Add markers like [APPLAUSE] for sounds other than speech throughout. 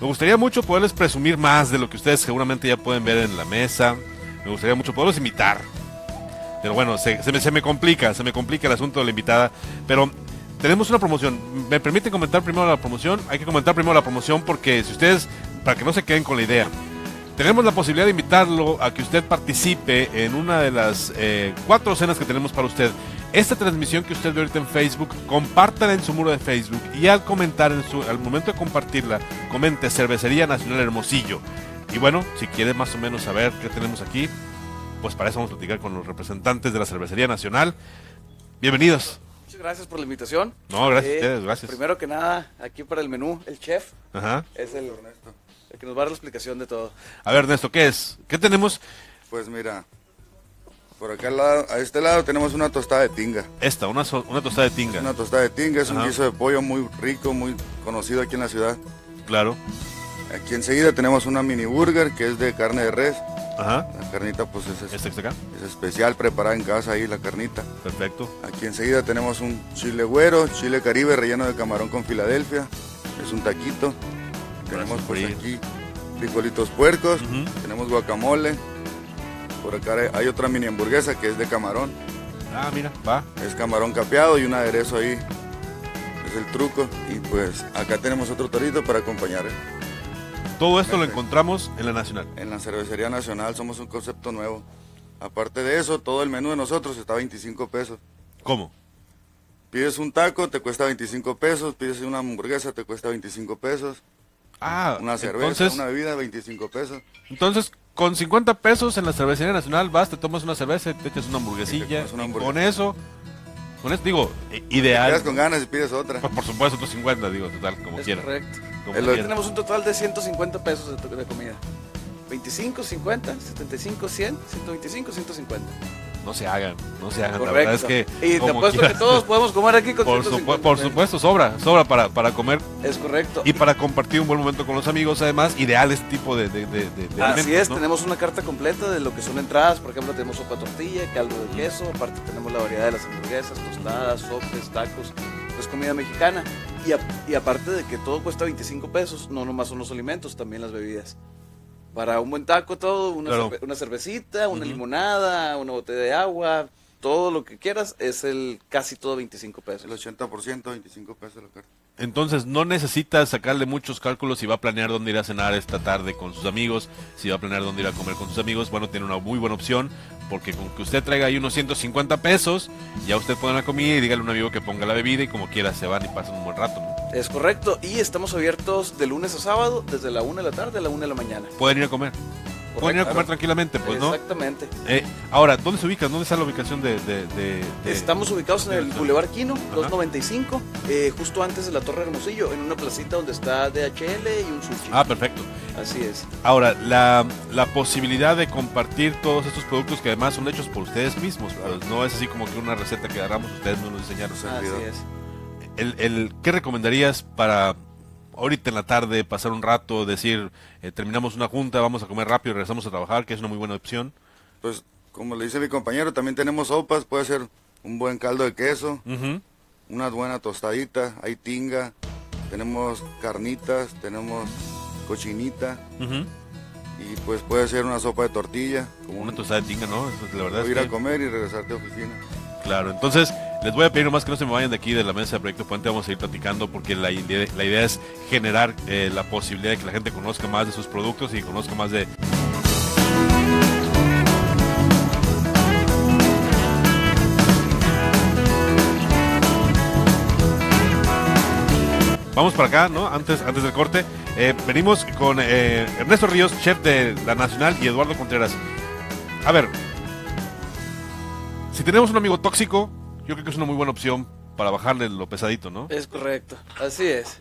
Me gustaría mucho poderles presumir más de lo que ustedes seguramente ya pueden ver en la mesa. Me gustaría mucho poderlos invitar. Pero bueno, se, me, se me complica, se me complica el asunto de la invitada. Pero tenemos una promoción. ¿Me permiten comentar primero la promoción? Hay que comentar primero la promoción porque si ustedes, para que no se queden con la idea, tenemos la posibilidad de invitarlo a que usted participe en una de las eh, cuatro cenas que tenemos para usted. Esta transmisión que usted ve ahorita en Facebook, compártala en su muro de Facebook y al comentar, en su, al momento de compartirla, comente Cervecería Nacional Hermosillo. Y bueno, si quiere más o menos saber qué tenemos aquí, pues para eso vamos a platicar con los representantes de la Cervecería Nacional. Bienvenidos. Muchas gracias por la invitación. No, gracias a Eh, ustedes, gracias. Primero que nada, aquí para el menú, el chef Ajá. es el, el que nos va a dar la explicación de todo. A ver, Ernesto, ¿qué es? ¿Qué tenemos? Pues mira, por acá al lado, a este lado tenemos una tostada de tinga. Esta, una, so- una tostada de tinga. Una tostada de tinga es un guiso de pollo muy rico, muy conocido aquí en la ciudad. Claro. Aquí enseguida tenemos una mini burger que es de carne de res. Ajá. La carnita pues es, es- Esta que está acá. es especial, preparada en casa ahí la carnita. Perfecto. Aquí enseguida tenemos un chile güero, chile caribe relleno de camarón con Filadelfia. Es un taquito. Tenemos pues freír. aquí frijolitos puercos, tenemos guacamole. Por acá hay- otra mini hamburguesa que es de camarón. Ah, mira, va. Es camarón capeado y un aderezo ahí. Es el truco. Y pues acá tenemos otro torito para acompañar. ¿eh? Todo esto lo encontramos en la Nacional. En la Cervecería Nacional somos un concepto nuevo. Aparte de eso, todo el menú de nosotros está a 25 pesos. ¿Cómo? Pides un taco, te cuesta 25 pesos. Pides una hamburguesa, te cuesta 25 pesos. Ah, Una cerveza, entonces, una bebida, 25 pesos. entonces con 50 pesos en la cervecería nacional vas, te tomas una cerveza, te echas una hamburguesilla. Una hamburguesa. con eso, con eso digo, i- Te ideal. quedas con ganas y pides otra. Pues, por supuesto, otros 50, digo, total, como es quieran. correcto. Como Es lo- quieran. Tenemos un total de 150 pesos de, de comida. 25, 50, 75, 100, 125, 150. No se hagan, no se hagan. Correcto. La verdad es que. y te apuesto quieran. que todos podemos comer aquí con Por, 150 supu- por supuesto, sobra, sobra para, para comer Es correcto. y para compartir un buen momento con los amigos, además, ideal este tipo de, de, de, Así es, ¿no? tenemos una carta completa de lo que son entradas. Por ejemplo, tenemos sopa tortilla, caldo de queso. Aparte, tenemos la variedad de las hamburguesas, tostadas, sopes, tacos. Es comida mexicana. Y, a- y aparte de que todo cuesta 25 pesos, no nomás son los alimentos, también las bebidas. Para un buen taco, todo, una, Claro. cerve- una cervecita, una limonada, una botella de agua, todo lo que quieras, es el casi todo 25 El pesos. 80%, 25 pesos la carta. Entonces no necesita sacarle muchos cálculos si va a planear dónde ir a cenar esta tarde con sus amigos, si va a planear dónde ir a comer con sus amigos. Bueno, tiene una muy buena opción porque con que usted traiga ahí unos 150 pesos, ya usted pone la comida y dígale a un amigo que ponga la bebida y como quiera se van y pasan un buen rato. ¿no? Es correcto. Y estamos abiertos de lunes a sábado, desde la 1 de la tarde a la 1 de la mañana. Pueden ir a comer. Pueden ir a comer tranquilamente, pues, ¿no? Exactamente. Eh, ahora, ¿dónde se ubican? ¿Dónde está la ubicación de...? de- de- de- Estamos ubicados en el Boulevard Quino, Ajá. 295, eh, justo antes de la Torre Hermosillo, en una placita donde está DHL y un sushi. Ah, perfecto. Así es. Ahora, la, la posibilidad de compartir todos estos productos que además son hechos por ustedes mismos, pues no es así como que una receta que agarramos, ustedes no nos diseñaron. Se Así es. El, el, ¿Qué recomendarías para ahorita en la tarde pasar un rato, decir, eh, terminamos una junta, vamos a comer rápido y regresamos a trabajar, que es una muy buena opción? Pues como le dice mi compañero, también tenemos sopas. Puede ser un buen caldo de queso, una buena tostadita, hay tinga, tenemos carnitas, tenemos cochinita y pues puede ser una sopa de tortilla, como Una un, tostada de tinga, ¿no? Eso, la verdad es ir a que- comer y regresarte a oficina. Claro, entonces les voy a pedir nomás que no se me vayan de aquí de la mesa de Proyecto Puente, vamos a ir platicando porque la idea, es generar eh, la posibilidad de que la gente conozca más de sus productos y conozca más de... Vamos para acá, ¿no? Antes, antes del corte. Eh, venimos con eh, Ernesto Ríos, chef de la Nacional, y Eduardo Contreras. A ver, si tenemos un amigo tóxico, yo creo que es una muy buena opción para bajarle lo pesadito, ¿no? Es correcto. Así es.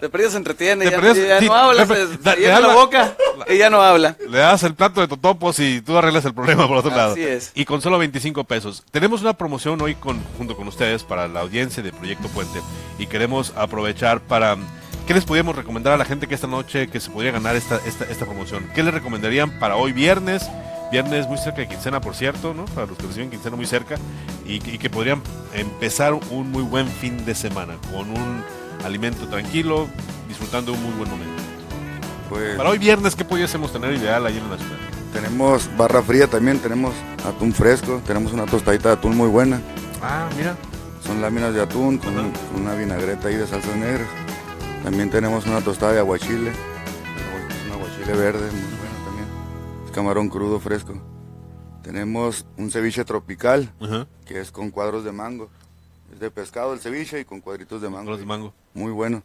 De perdido se entretiene, ya, perdido- ya sí, no habla, se, llena la- boca y ya no habla. Le das el plato de totopos y tú arreglas el problema por otro lado. Así es. Y con solo 25 pesos. Tenemos una promoción hoy con, junto con ustedes para la audiencia de Proyecto Puente y queremos aprovechar para... ¿Qué les podríamos recomendar a la gente que esta noche que se podría ganar esta, esta, esta promoción? ¿Qué les recomendarían para hoy viernes? Viernes muy cerca de quincena, por cierto, ¿no? Para los que reciben quincena muy cerca y, que- y que podrían empezar un muy buen fin de semana con un alimento tranquilo, disfrutando de un muy buen momento. Pues Para hoy viernes, ¿qué pudiésemos tener ideal ahí en la Nacional? tenemos barra fría también, tenemos atún fresco, tenemos una tostadita de atún muy buena. Ah, mira. Son láminas de atún con, Ajá. una vinagreta ahí de salsas negras. También tenemos una tostada de aguachile. Un aguachile verde, muy camarón crudo fresco. Tenemos un ceviche tropical, Ajá. que es con cuadros de mango. Es de pescado el ceviche y con cuadritos de mango. Arroz de mango. Muy bueno.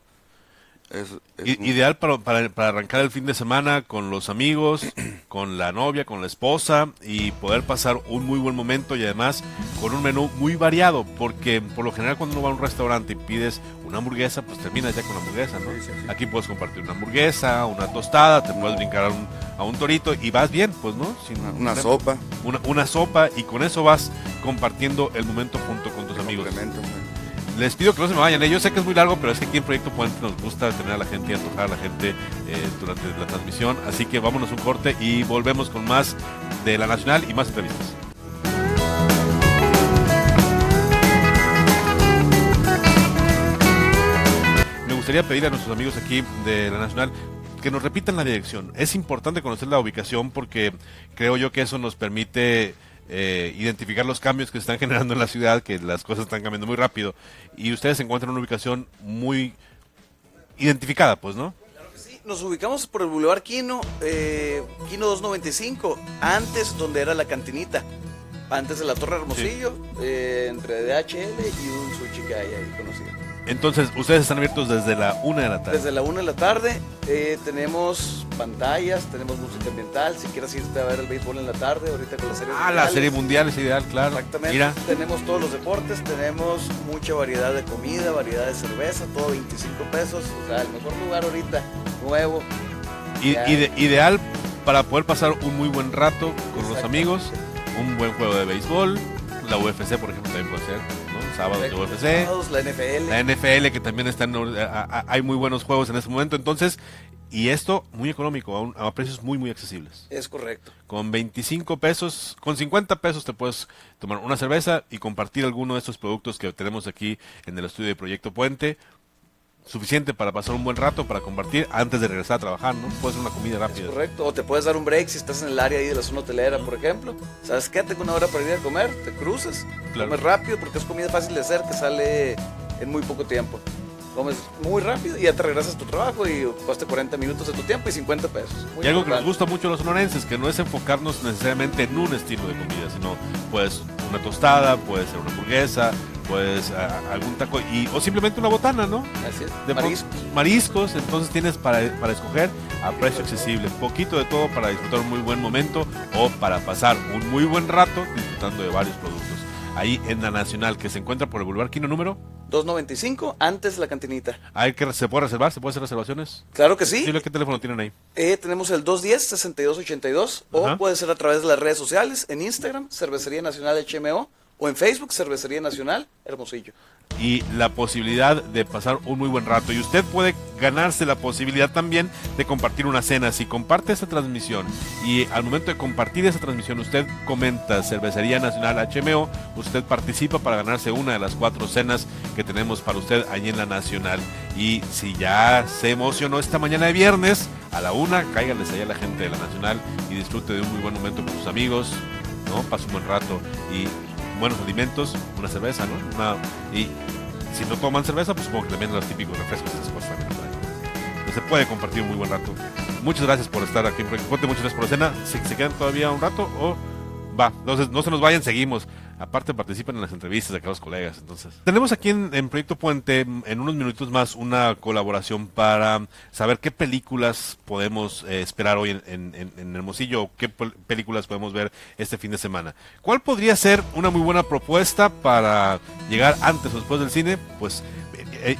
Es, es Ideal para, para, para arrancar el fin de semana con los amigos, [CLEARS THROAT] con la novia, con la esposa y poder pasar un muy buen momento y además con un menú muy variado, porque por lo general cuando uno va a un restaurante y pides una hamburguesa, pues terminas ya con la hamburguesa, ¿no? Sí, sí, sí. Aquí puedes compartir una hamburguesa, una tostada, te puedes brincar a un, a un torito y vas bien, pues, ¿no? Sin una, una sopa. Una, una sopa y con eso vas compartiendo el momento junto con tus amigos. Les pido que no se me vayan. ¿eh? Yo sé que es muy largo, pero es que aquí en Proyecto Puente nos gusta tener a la gente y antojar a la gente eh, durante la transmisión. Así que vámonos un corte y volvemos con más de la Nacional y más entrevistas. Me gustaría pedir a nuestros amigos aquí de la Nacional que nos repitan la dirección. Es importante conocer la ubicación porque creo yo que eso nos permite eh, identificar los cambios que se están generando en la ciudad, que las cosas están cambiando muy rápido. Y ustedes encuentran en una ubicación muy identificada, pues, ¿no? Nos ubicamos por el Boulevard Quino, eh, Quino 295, antes donde era la cantinita, antes de la Torre Hermosillo, eh, entre DHL y un sushi que hay ahí conocido. Entonces, ustedes están abiertos desde la una de la tarde. Desde la 1 de la tarde eh, tenemos pantallas, tenemos música ambiental, si quieres irte a ver el béisbol en la tarde, ahorita con la serie Ah, la serie mundial es ideal, claro. Exactamente. Mira, Tenemos todos los deportes, tenemos mucha variedad de comida, variedad de cerveza, todo 25 pesos. O sea, el mejor lugar ahorita, nuevo. ide- ideal para poder pasar un muy buen rato con los amigos, un buen juego de béisbol, la UFC, por ejemplo, también puede ser, ¿no? Sábados de UFC. La NFL. La NFL que también están hay muy buenos juegos en este momento entonces y esto muy económico a, un- a precios muy muy accesibles Es correcto. con 25 pesos con 50 pesos te puedes tomar una cerveza y compartir alguno de estos productos que tenemos aquí en el estudio de Proyecto Puente suficiente para pasar un buen rato para compartir antes de regresar a trabajar no puede ser una comida Es rápida correcto. O te puedes dar un break si estás en el área ahí de la zona hotelera, por ejemplo. ¿Sabes qué? Tengo una hora para ir a comer, te cruzas, Claro. comes rápido porque es comida fácil de hacer que sale en muy poco tiempo. Comes muy rápido y ya te regresas a tu trabajo y ocupaste 40 minutos de tu tiempo y 50 pesos. Muy y algo que nos gusta mucho a los sonorenses, que no es enfocarnos necesariamente en un estilo de comida, sino pues una tostada, puede ser una hamburguesa, pues a- algún taco, y, o simplemente una botana, ¿no? Así es. De Mariscos. mariscos, entonces tienes para, para escoger a precio accesible. Poquito de todo para disfrutar un muy buen momento o para pasar un muy buen rato disfrutando de varios productos. Ahí en la Nacional, que se encuentra por el Boulevard Quino número. 2.95 antes la cantinita. Hay que, ¿Se puede reservar? ¿Se puede hacer reservaciones? Claro que sí. Qué teléfono tienen ahí. Eh, tenemos el 210-6282 o puede ser a través de las redes sociales, en Instagram, Cervecería Nacional HMO, o en Facebook, Cervecería Nacional Hermosillo. y la posibilidad de pasar un muy buen rato. Y usted puede ganarse la posibilidad también de compartir una cena. Si comparte esta transmisión y al momento de compartir esa transmisión usted comenta Cervecería Nacional HMO, usted participa para ganarse una de las cuatro cenas que tenemos para usted allí en la Nacional. Y si ya se emocionó esta mañana de viernes, a la una, cáigales allá a la gente de la Nacional y disfrute de un muy buen momento con sus amigos, ¿no? Pase un buen rato y buenos alimentos, una cerveza, ¿no? Una- y si no toman cerveza, pues supongo que también los típicos refrescos esas cosas también. Entonces se puede compartir un muy buen rato. Muchas gracias por estar aquí en muchas gracias por la cena. ¿Se, se quedan todavía un rato o va? Entonces no se nos vayan, seguimos. Aparte participan en las entrevistas de acá los colegas. Entonces tenemos aquí en, Proyecto Puente en unos minutos más una colaboración para saber qué películas podemos eh, esperar hoy en, Hermosillo o qué pel- películas podemos ver este fin de semana. ¿Cuál podría ser una muy buena propuesta para llegar antes o después del cine? Pues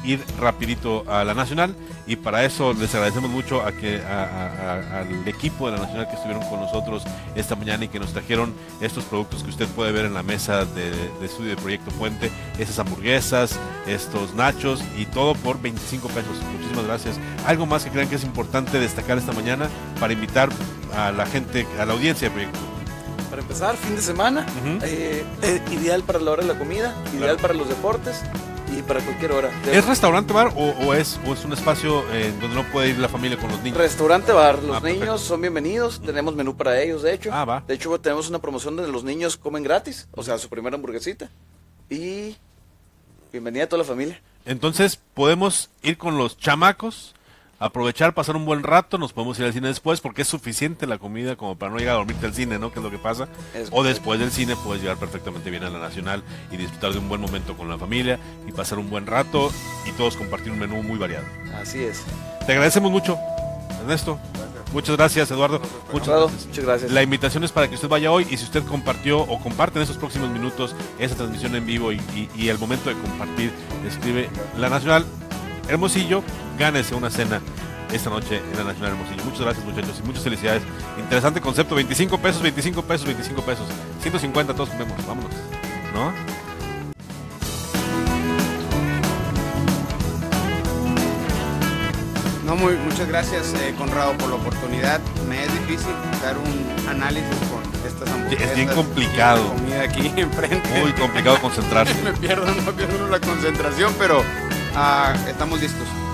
ir rapidito a la Nacional y para eso les agradecemos mucho a que a- a- al equipo de la Nacional que estuvieron con nosotros esta mañana y que nos trajeron estos productos que usted puede ver en la mesa de, de estudio de Proyecto Puente, esas hamburguesas, estos nachos y todo por 25 pesos. Muchísimas gracias. Algo más que crean que es importante destacar esta mañana para invitar a la gente, a la audiencia de Proyecto. Para empezar, fin de semana, Ujú. eh, eh, ideal para la hora de la comida, ideal Claro. para los deportes. Y para cualquier hora. ¿Es restaurante bar o, o es, o es un espacio eh, donde no puede ir la familia con los niños? Restaurante bar, los Ah, perfecto. niños son bienvenidos, tenemos menú para ellos, de hecho. Ah, va. De hecho, tenemos una promoción donde los niños comen gratis, o sea, su primera hamburguesita. Y bienvenida a toda la familia. Entonces podemos ir con los chamacos, aprovechar, pasar un buen rato, nos podemos ir al cine después porque es suficiente la comida como para no llegar a dormirte al cine, ¿no? Que es lo que pasa. Es o después del cine puedes llegar perfectamente bien a la Nacional y disfrutar de un buen momento con la familia y pasar un buen rato y todos compartir un menú muy variado. Así es. Te agradecemos mucho, Ernesto. Muchas gracias, Eduardo. Muchas gracias. muchas gracias. La invitación es para que usted vaya hoy y si usted compartió o comparte en esos próximos minutos esa transmisión en vivo y, y- y el momento de compartir, escribe La Nacional Hermosillo, gánese una cena esta noche en la Nacional Hermosillo. Muchas gracias muchachos y muchas felicidades. Interesante concepto, 25 pesos, 25 pesos, 25 pesos. 150 todos comemos, vámonos. ¿No? No, muy, muchas gracias, eh, Conrado, por la oportunidad. Me es difícil dar un análisis con estas hamburguesas. Es bien complicado. Comida aquí [LAUGHS] enfrente. Muy complicado concentrarse. [LAUGHS] Me pierdo, no pierdo la concentración, pero ah, estamos listos.